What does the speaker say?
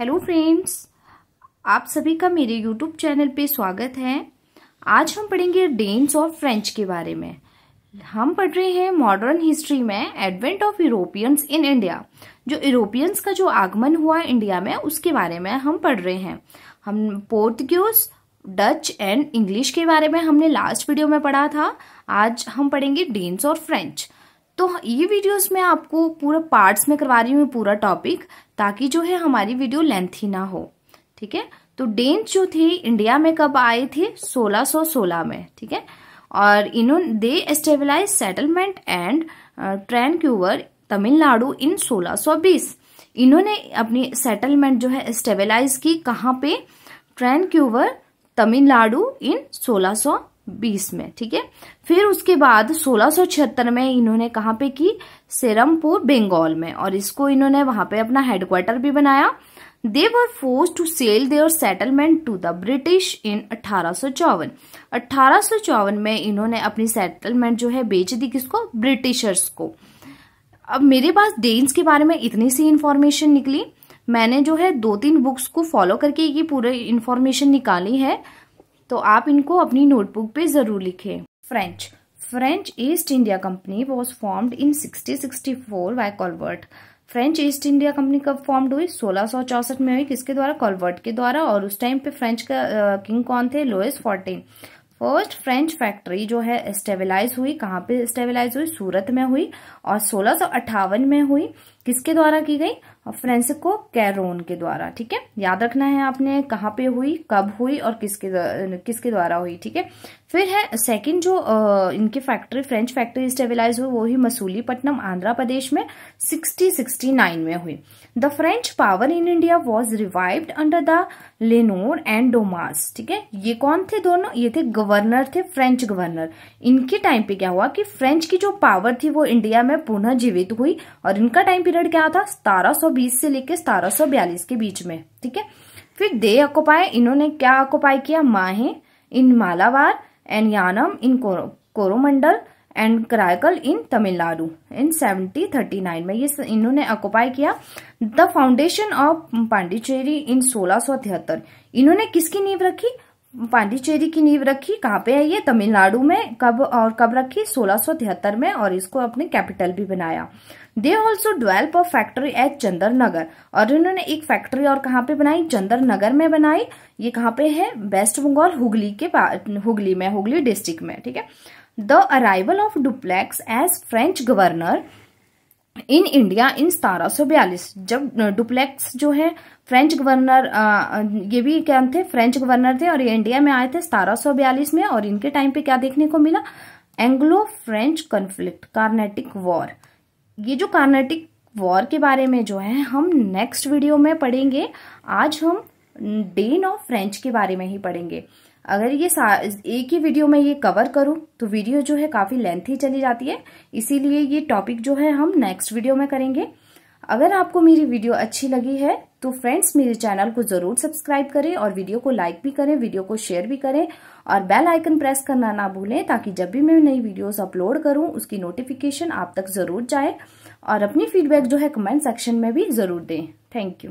Hello friends, आप सभी का मेरे यूट्यूब चैनल पे स्वागत है। आज हम पढ़ेंगे डेन्स और फ्रेंच के बारे में। हम पढ़ रहे हैं मॉडर्न हिस्ट्री में advent of Europeans in India. जो यूरोपियंस का जो आगमन हुआ इंडिया में, उसके बारे में हम पढ़ रहे हैं। हम पोर्तुगीज, डच एंड इंग्लिश के बारे में हमने लास्ट वीडियो में पढ़ा था। आज हम पढ़ेंगे डेन्स और फ्रेंच। तो ये वीडियोस में आपको पूरा पार्ट्स में करवा रही हूँ, पूरा टॉपिक ताकि जो है हमारी वीडियो लेंथी ना हो। ठीक है? तो डेंस जो थे इंडिया में कब आए थे? 1616 में। ठीक है? और इन्होंने they stabilise settlement and Tranquebar Tamil Nadu in 1620 इन्होंने अपनी सेटलमेंट जो है स्टेबलाइज की। कहाँ पे? ट्रेन क्यूवर तमिलनाडु इन 1620 में, ठीक है? फिर उसके बाद सोलह में इन्होंने कहा पे की? सेरमपुर, बंगाल में। और इसको इन्होंने वहाँ पे अपना हेडक्वार्टर भी बनाया। They were force to sell their settlement to the British in अठारह अठारह में इन्होंने अपनी सेटलमेंट जो है बेच दी किसको? ब्रिटिशर्स को। अब मेरे पास डेन्स के बारे में इतनी सी इन्फॉर्मेशन निकली। मैंने जो है दो तीन बुक्स को फॉलो करके ये पूरे इन्फॉर्मेशन निकाली है। तो आप इनको अपनी नोटबुक पे ज़रूर लिखें। French French East India company was formed in 1664 by Colbert French East India company कब फॉर्म्ड हुई? सोलह में हुई। किसके द्वारा? कॉलवर्ट के द्वारा। और उस टाइम पे फ्रेंच का किंग कौन थे? Louis fourteen first French factory जो है स्टेबलाइज हुई। कहाँ पे स्टेबलाइज हुई? सूरत में हुई। और सोलह में हुई। किसके द्वारा की गई? फ्रेंसिको कैरोन के द्वारा, ठीक है? याद रखना है आपने कहाँ पे हुई, कब हुई और किसके किसके द्वारा हुई, ठीक है? फिर है सेकंड जो आ, इनकी फैक्ट्री फ्रेंच फैक्ट्री स्टेबलाइज हुई वो ही मसूलीपट्टनम आंध्र प्रदेश में 6069 में हुई। The French power in India was revived under the Lenoir and Dumas ठीक है? ये कौन थे दोनों? ये थे गवर्नर थे फ्रेंच गवर्नर इनके टाइम पे क्या हुआ कि फ्रेंच की जो पावर थी वो इंडिया में पुनः जीवित हुई और इनका टाइम पीरियड क्या था? सतारह से लेकर सतारह के बीच में ठीक है? फिर दे अकोपाए इन्होंने क्या अकोपाई किया? Mahe in Malabar and Yanam in Coromandel and Karaikal in Tamil Nadu in 1739 में ये इन्होंने ऑक्युपाई किया the foundation of Pondicherry in सोलह इन्होंने किसकी नींव रखी? पांडिचेरी की नींव रखी, कहाँ पे है ये? तमिलनाडु में। कब और कब रखी? सोलह में और इसको अपने कैपिटल भी बनाया। They also develop a factory at Chandernagore और इन्होंने एक फैक्ट्री और कहाँ पे बनाई? चंदर नगर में बनाई। ये कहाँ पे है? वेस्ट बंगाल हुगली के हुगली में, हुगली डिस्ट्रिक्ट में, ठीक है? The arrival of Dupleix as French governor in India, in सतारह सौ बयालीस, जब डुप्लेक्स जो है फ्रेंच गवर्नर ये भी क्या थे फ्रेंच गवर्नर थे और ये इंडिया में आए थे सतारह सौ बयालीस में और इनके टाइम पे क्या देखने को मिला? Anglo French conflict Carnatic war ये जो कार्नेटिक वॉर के बारे में जो है, हम नेक्स्ट वीडियो में पढ़ेंगे। आज हम डेन ऑफ़ फ्रेंच के बारे में ही पढ़ेंगे। अगर ये एक ही वीडियो में ये कवर करूँ तो वीडियो जो है काफ़ी लेंथी चली जाती है। इसीलिए ये टॉपिक जो है हम नेक्स्ट वीडियो में करेंगे। अगर आपको मेरी वीडियो अच्छी लगी है तो फ्रेंड्स मेरे चैनल को ज़रूर सब्सक्राइब करें और वीडियो को लाइक भी करें, वीडियो को शेयर भी करें और बेल आइकन प्रेस करना ना भूलें, ताकि जब भी मैं नई वीडियोस अपलोड करूँ, उसकी नोटिफिकेशन आप तक ज़रूर जाए और अपनी फीडबैक जो है कमेंट सेक्शन में भी ज़रूर दें। Thank you